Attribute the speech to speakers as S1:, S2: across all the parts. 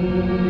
S1: Thank you.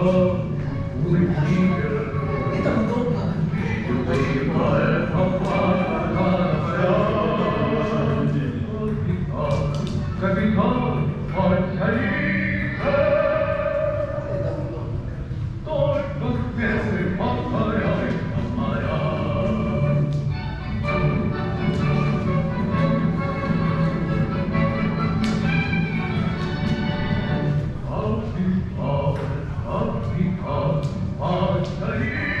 S1: Oh, we need Shahid.